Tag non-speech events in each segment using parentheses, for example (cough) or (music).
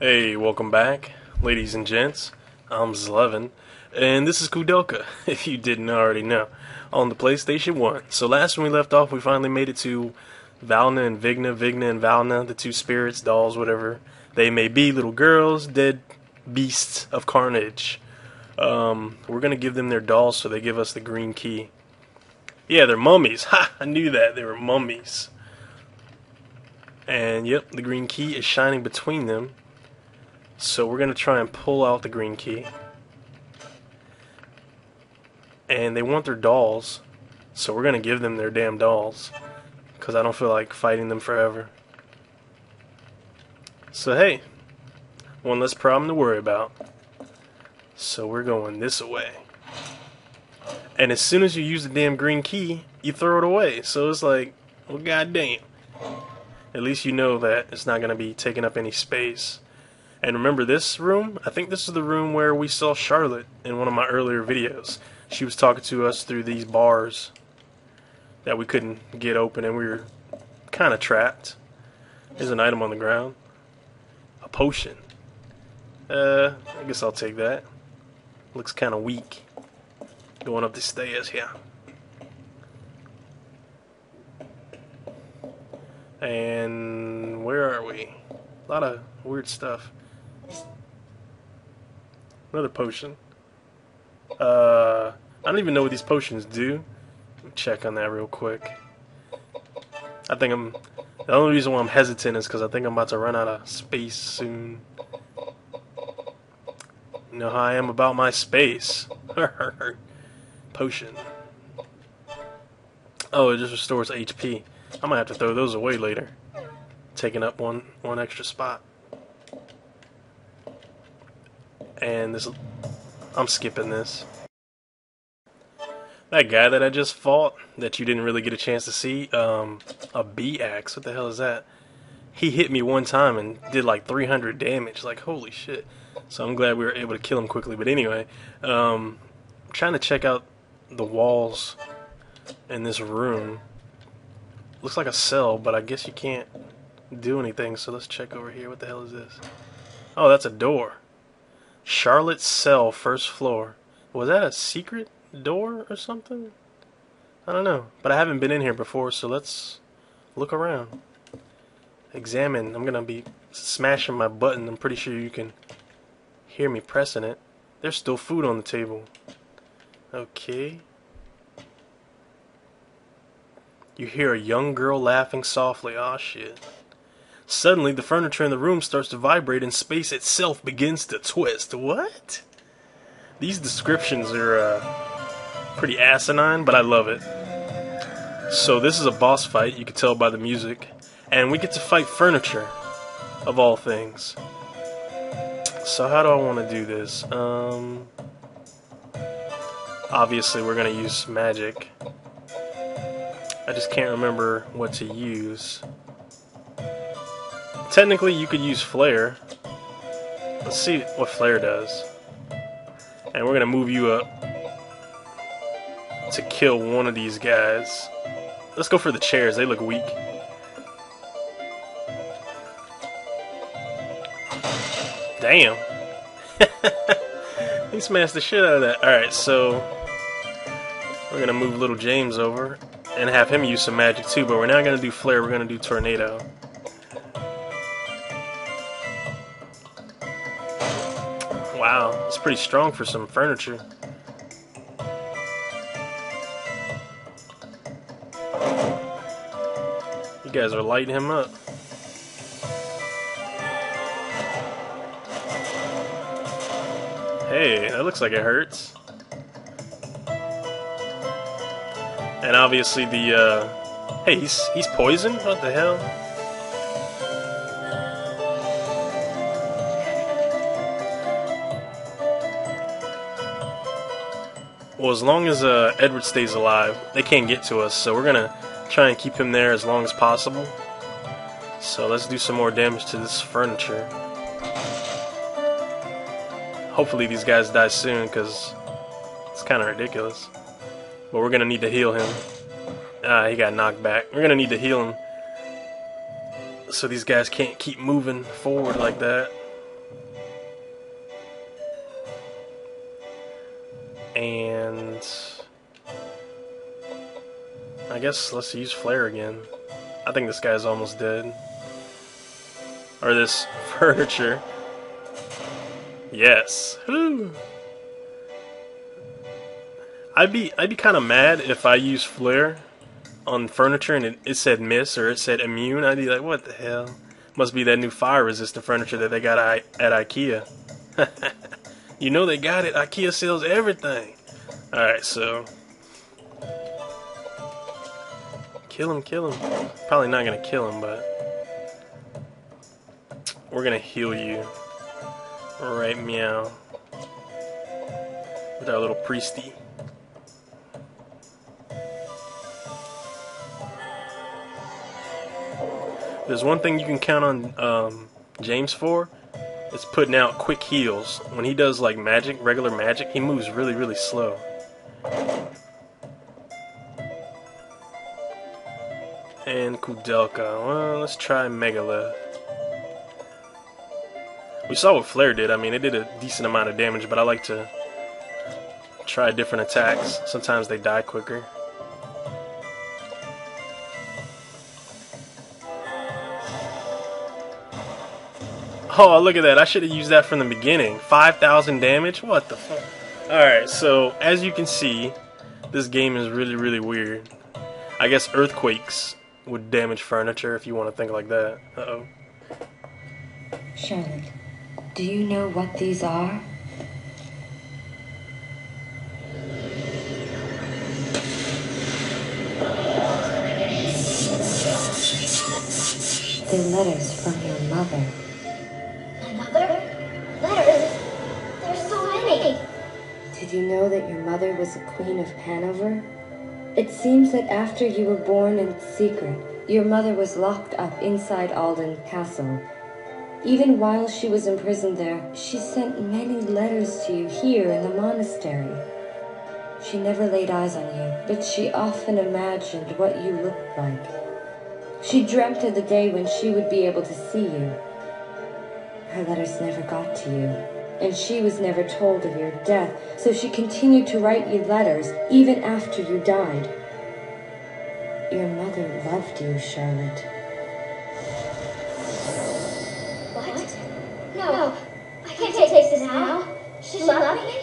Hey, welcome back, ladies and gents. I'm Zlevin, and this is Koudelka, (laughs) if you didn't already know, on the PlayStation 1. So last when we left off, we finally made it to Valna and Vigna, Vigna and Valna, the two spirits, dolls, whatever they may be, little girls, dead beasts of carnage. Um, we're gonna give them their dolls so they give us the green key. Yeah, they're mummies. (laughs) Ha! I knew that. They were mummies. And yep, the green key is shining between them. So we're going to try and pull out the green key. And they want their dolls. So we're going to give them their damn dolls. Because I don't feel like fighting them forever. So hey, one less problem to worry about. So we're going this way. And as soon as you use the damn green key, you throw it away. So it's like, well, goddamn. At least you know that it's not going to be taking up any space. And remember this room? I think this is the room where we saw Charlotte in one of my earlier videos. She was talking to us through these bars that we couldn't get open and we were kind of trapped. There's an item on the ground. A potion. Uh, I guess I'll take that. Looks kind of weak. Going up the stairs here. And where are we? A lot of weird stuff. Another potion. Uh, I don't even know what these potions do. Check on that real quick. I think I'm. The only reason why I'm hesitant is because I think I'm about to run out of space soon. You know how I am about my space. (laughs) Potion. Oh, it just restores HP. I might have to throw those away later. Taking up one one extra spot. And this I'm skipping this. That guy that I just fought that you didn't really get a chance to see, um a B axe, what the hell is that? He hit me one time and did like 300 damage. Like holy shit. So I'm glad we were able to kill him quickly. But anyway, um I'm trying to check out the walls in this room. Looks like a cell, but I guess you can't do anything. So let's check over here. What the hell is this? Oh, that's a door. Charlotte's cell, first floor. Was that a secret door or something? I don't know. But I haven't been in here before, so let's look around. Examine. I'm to be smashing my button. I'm pretty sure you can hear me pressing it. There's still food on the table. Okay. You hear a young girl laughing softly. Oh, shit. Suddenly, the furniture in the room starts to vibrate and space itself begins to twist. What? These descriptions are uh, pretty asinine, but I love it. So, this is a boss fight, you can tell by the music. And we get to fight furniture, of all things. So, how do I want to do this? Um, obviously, we're going to use magic. I just can't remember what to use. Technically, you could use Flare. Let's see what Flare does. And we're to move you up to kill one of these guys. Let's go for the chairs. They look weak. Damn. (laughs) he smashed the shit out of that. Alright, so we're to move little James over and have him use some magic too, but we're not to do Flare, we're to do Tornado. It's pretty strong for some furniture. You guys are lighting him up. Hey, that looks like it hurts. And obviously the, uh... Hey, he's, he's poisoned? What the hell? Well, as long as uh, Edward stays alive, they can't get to us, so we're gonna try and keep him there as long as possible. So let's do some more damage to this furniture. Hopefully these guys die soon, because it's kind of ridiculous. But we're to need to heal him. Ah, he got knocked back. We're to need to heal him. So these guys can't keep moving forward like that. And I guess let's use flare again. I think this guy's almost dead. Or this (laughs) furniture. Yes. Woo. I'd be I'd be kind of mad if I used flare on furniture and it, it said miss or it said immune. I'd be like, what the hell? Must be that new fire resistant furniture that they got at, at IKEA. (laughs) you know they got it. IKEA sells everything. All right, so kill him, kill him. Probably not gonna kill him, but we're gonna heal you. Right, meow. With our little priesty. There's one thing you can count on um, James for. It's putting out quick heals. When he does like magic, regular magic, he moves really, really slow. And Koudelka. Well, let's try Megalith. We saw what Flare did. I mean, it did a decent amount of damage, but I like to try different attacks. Sometimes they die quicker. (laughs) Oh, look at that. I should have used that from the beginning. 5,000 damage? What the fuck? Alright, so as you can see, this game is really, really weird. I guess earthquakes would damage furniture if you want to think like that. Uh-oh. Charlotte, do you know what these are? They're letters from your mother. That your mother was a queen of Hanover? It seems that after you were born in secret, your mother was locked up inside Alden Castle. Even while she was imprisoned there, she sent many letters to you here in the monastery. She never laid eyes on you, but she often imagined what you looked like. She dreamt of the day when she would be able to see you. Her letters never got to you, and she was never told of your death, so she continued to write you letters even after you died. Your mother loved you, Charlotte. What? No. I can't take this now. She loved me?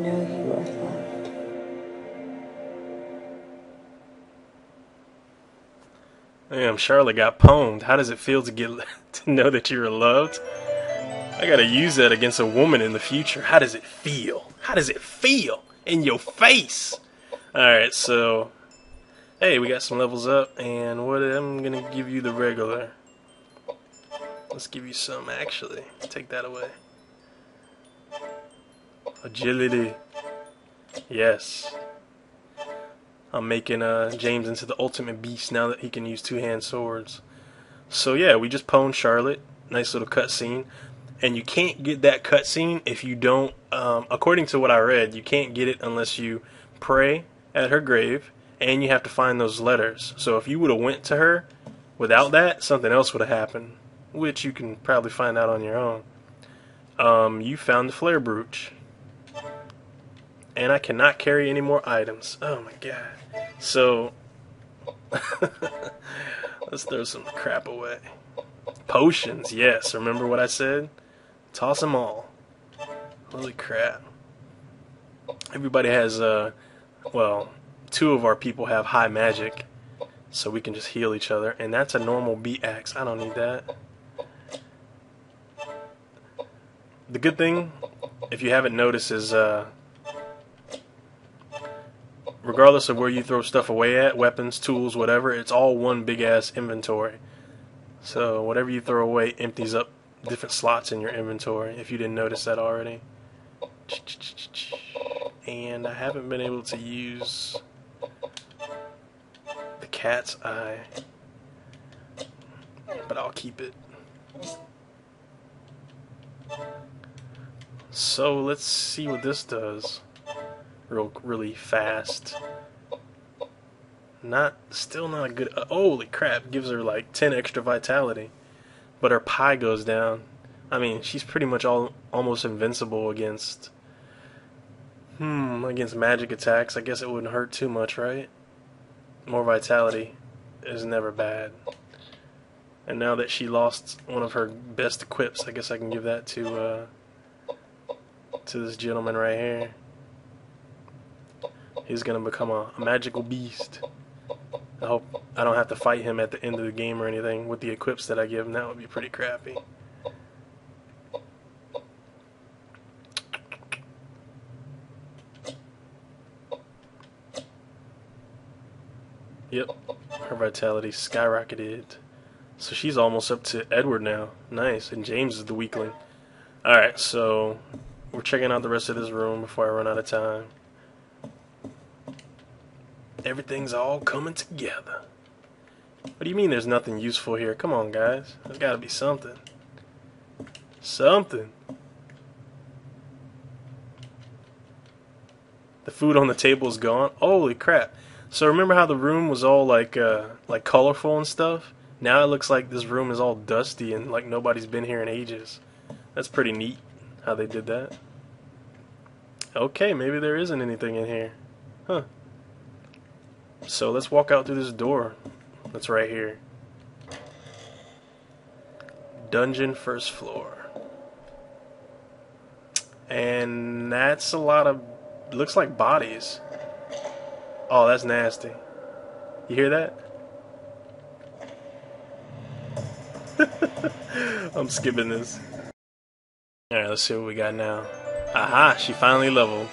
Know you are loved? Damn, Charlotte got pwned. How does it feel to get (laughs) to know that you're loved? I gotta use that against a woman in the future. How does it feel? How does it feel in your face? Alright, so hey, we got some levels up, and what I'm gonna give you the regular. Let's give you some actually. Take that away. Agility. Yes. I'm making uh, James into the ultimate beast now that he can use two hand swords. So yeah, we just pwned Charlotte. Nice little cutscene. And you can't get that cutscene if you don't, um, according to what I read, you can't get it unless you pray at her grave and you have to find those letters. So if you would have went to her without that, something else would have happened, which you can probably find out on your own. Um, you found the flare brooch. And I cannot carry any more items. Oh my god. So, (laughs) let's throw some crap away. Potions, yes. Remember what I said? Toss them all. Holy crap. Everybody has, uh, well, two of our people have high magic, so we can just heal each other. And that's a normal beat axe. I don't need that. The good thing, if you haven't noticed, is uh, regardless of where you throw stuff away at, weapons, tools, whatever, it's all one big ass inventory. So whatever you throw away empties up different slots in your inventory if you didn't notice that already. And I haven't been able to use the cat's eye, but I'll keep it. So let's see what this does. Real, really fast. Not, still not a good. Uh, holy crap! Gives her like ten extra vitality, but her pie goes down. I mean, she's pretty much all almost invincible against. Hmm, against magic attacks. I guess it wouldn't hurt too much, right? More vitality is never bad. And now that she lost one of her best equips, I guess I can give that to uh, to this gentleman right here. He's gonna become a, a magical beast. I hope I don't have to fight him at the end of the game or anything with the equips that I give him. That would be pretty crappy. Yep, her vitality skyrocketed. So she's almost up to Edward now. Nice, and James is the weakling. Alright, so we're checking out the rest of this room before I run out of time. Everything's all coming together. What do you mean there's nothing useful here? Come on, guys. There's got to be something. Something. The food on the table is gone. Holy crap. So remember how the room was all like uh, like colorful and stuff? Now it looks like this room is all dusty and like nobody's been here in ages. That's pretty neat how they did that. Okay, maybe there isn't anything in here. Huh. So let's walk out through this door that's right here. Dungeon first floor. And that's a lot of looks like bodies. Oh, that's nasty. You hear that? (laughs) I'm skipping this. Alright, let's see what we got now. Aha, she finally leveled.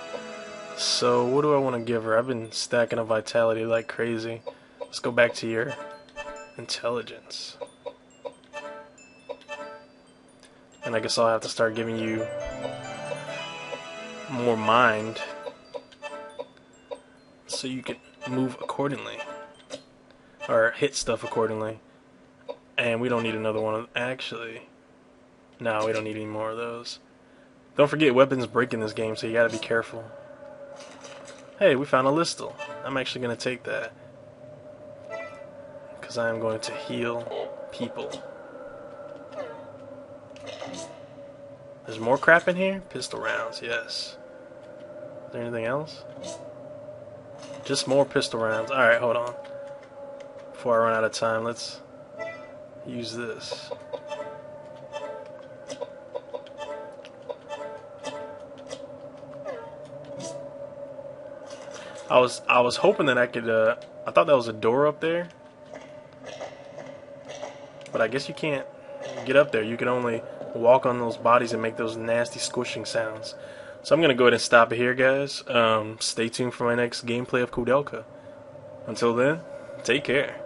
So, what do I want to give her? I've been stacking up vitality like crazy. Let's go back to your intelligence. And I guess I'll have to start giving you more mind so you can move accordingly or hit stuff accordingly. And we don't need another one of actually. No, we don't need any more of those. Don't forget weapons break in this game, so you gotta be careful. Hey, we found a listel. I'm actually gonna take that. Because I am going to heal people. There's more crap in here? Pistol rounds, yes. Is there anything else? Just more pistol rounds. Alright, hold on. Before I run out of time, let's use this. I was I was hoping that I could uh I thought that was a door up there. But I guess you can't get up there. You can only walk on those bodies and make those nasty squishing sounds. So I'm to go ahead and stop it here, guys. Um, stay tuned for my next gameplay of Koudelka. Until then, take care.